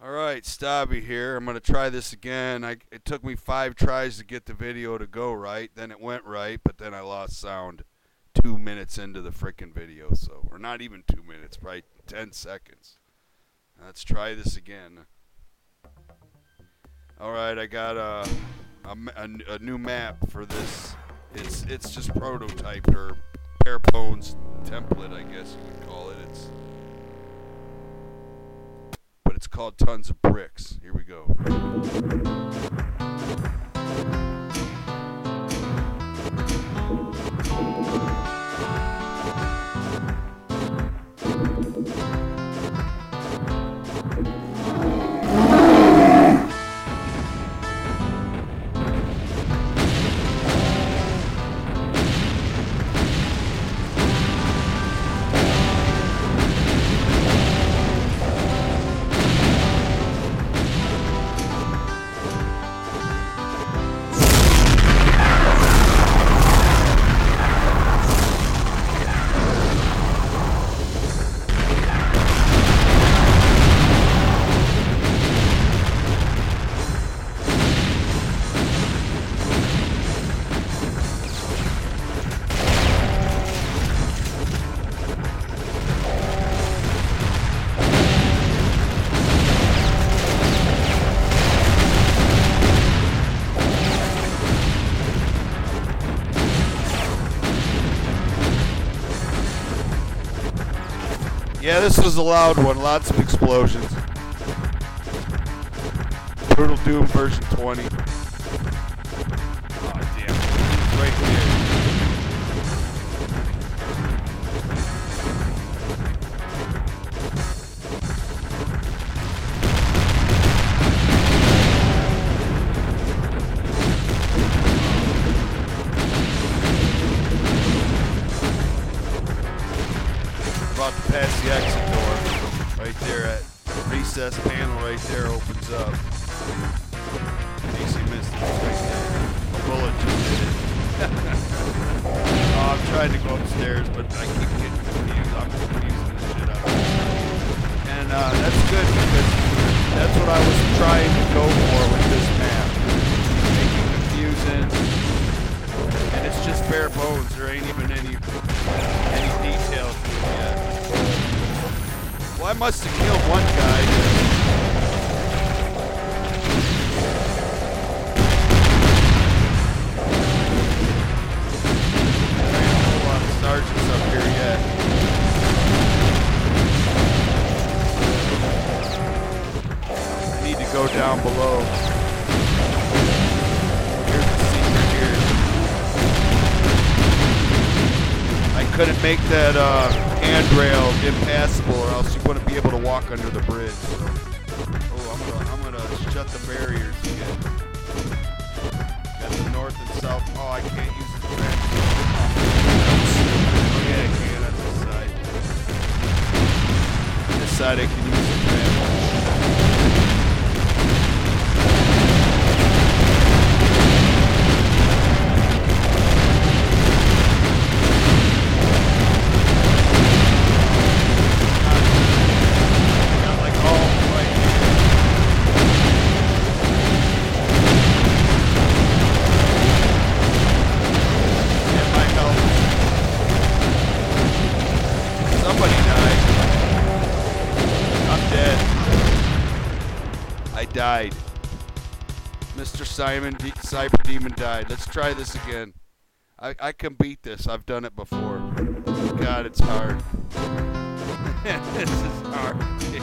All right, Stavi here. I'm gonna try this again. I, it took me five tries to get the video to go right. Then it went right, but then I lost sound two minutes into the frickin' video. So, or not even two minutes, probably ten seconds. Let's try this again. All right, I got a, a, a a new map for this. It's it's just prototyped or bare bones template, I guess you would call it. It's called Tons of Bricks. Here we go. Yeah, this was a loud one. Lots of explosions. Brutal Doom version 20. Recess panel right there opens up. In case you missed it, right. A bullet just hit it. oh, I'm trying to go upstairs, but I keep getting confused. I'm confusing the shit out. And uh, that's good because that's what I was trying to go for with this down below. Here's the secret here. I couldn't make that uh, handrail impassable, or else you wouldn't be able to walk under the bridge. Oh, I'm gonna, I'm gonna shut the barriers again. Got the north and south. Oh, I can't use the track. Oh yeah, I can on this side. This side I can use the track. Simon D- Cyber Demon died. Let's try this again. I, I can beat this. I've done it before. God, it's hard. this is hard. Get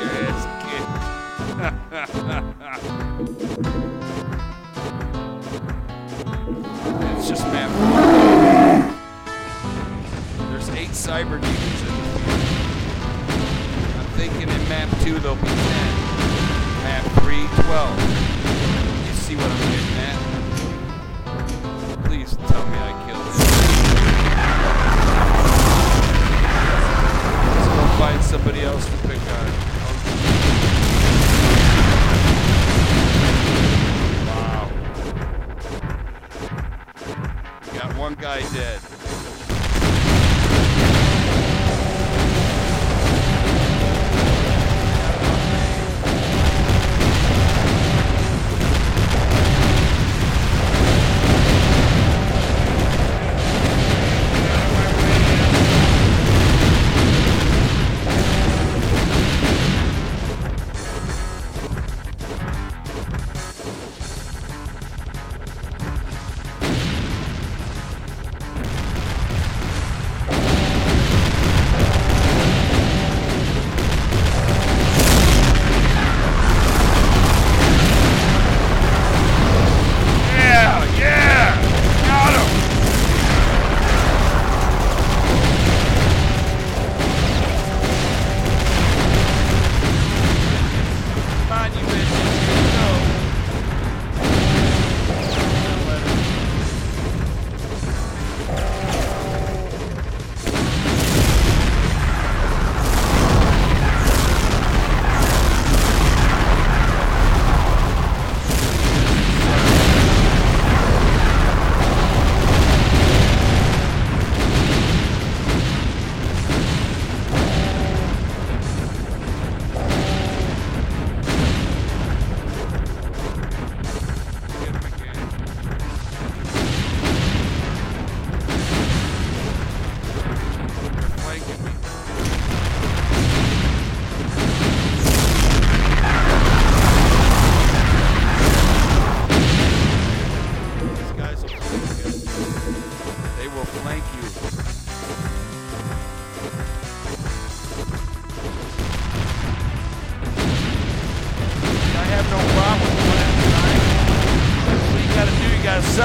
your ass it's just map. There's eight cyber demons in the field. I'm thinking in map two there'll be ten. Map three, 12. You see what I'm getting at? Please tell me I killed it. Let's go find somebody else to pick on. Wow. We got one guy dead.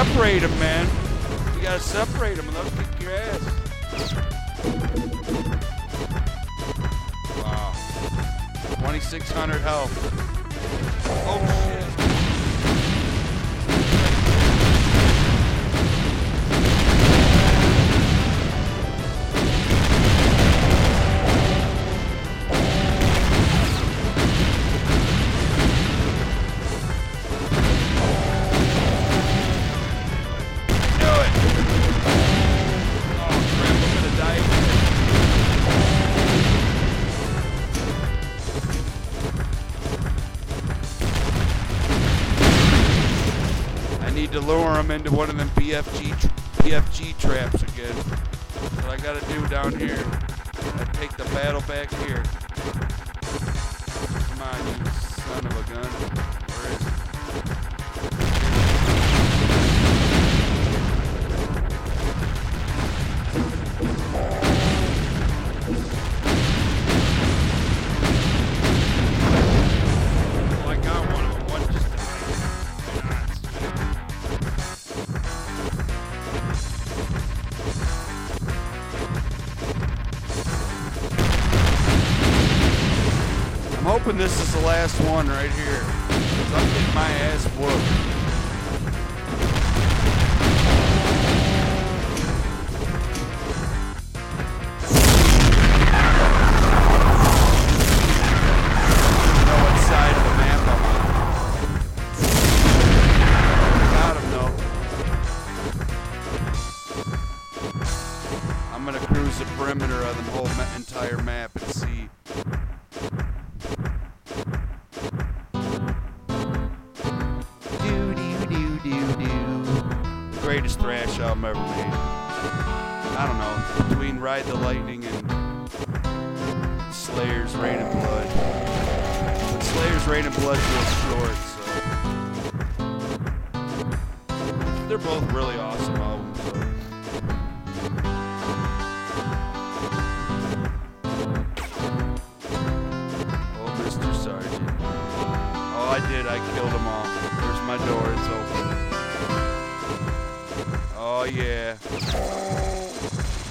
Separate them, man. You gotta separate them and they'll kick your ass. Wow. 2,600 health. Oh to lure him into one of them BFG tr- BFG traps again. What I gotta do down here. I take the battle back here. Come on, you son of a gun. Where is it? Last one right here. I'm getting my ass whooped. I'm gonna cruise the perimeter of the whole ma- entire map and see. Greatest thrash album ever made. I don't know. Between Ride the Lightning and Slayer's Reign of Blood. But Slayer's Reign of Blood's real short, so they're both really awesome albums. So. Oh, Mr. Sergeant. Oh, I did. I killed them all. Where's my door? It's open. Oh yeah.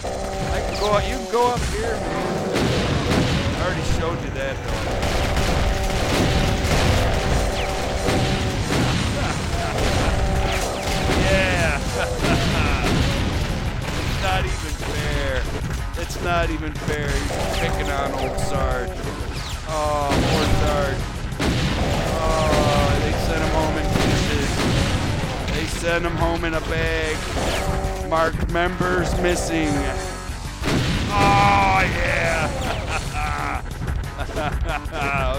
I can go. You can go up here, man. I already showed you that. Though. Yeah. it's not even fair. It's not even fair. He's picking on old Sarge. Oh, poor Sarge. Oh, they sent him home in They sent home in a bag. Mark members missing. Oh, yeah.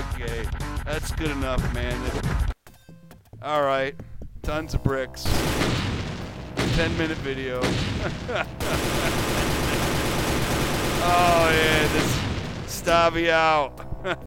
okay. That's good enough, man. All right. Tons of bricks. 10 minute video. oh, yeah. This Stavi out.